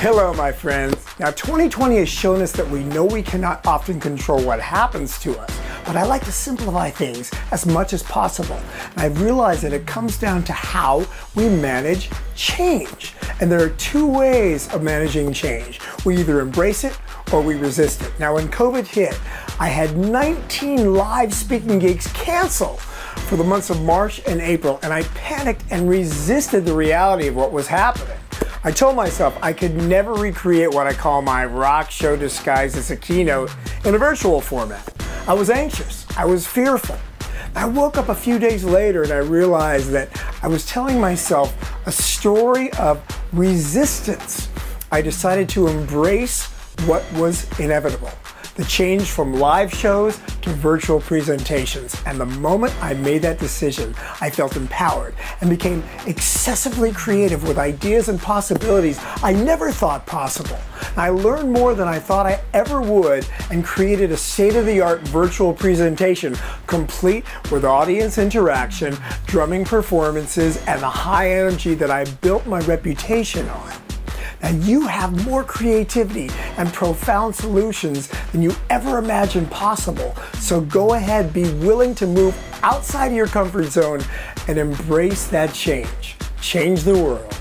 Hello, my friends. Now, 2020 has shown us that we know we cannot often control what happens to us, but I like to simplify things as much as possible. And I've realized that it comes down to how we manage change. And there are two ways of managing change. We either embrace it or we resist it. Now, when COVID hit, I had 19 live speaking gigs canceled for the months of March and April, and I panicked and resisted the reality of what was happening. I told myself I could never recreate what I call my rock show disguised as a keynote in a virtual format. I was anxious, I was fearful. I woke up a few days later and I realized that I was telling myself a story of resistance. I decided to embrace what was inevitable the change from live shows to virtual presentations. And the moment I made that decision, I felt empowered and became excessively creative with ideas and possibilities I never thought possible. I learned more than I thought I ever would and created a state-of-the-art virtual presentation complete with audience interaction, drumming performances, and the high energy that I built my reputation on. And you have more creativity and profound solutions than you ever imagined possible. So go ahead, be willing to move outside of your comfort zone and embrace that change. Change the world.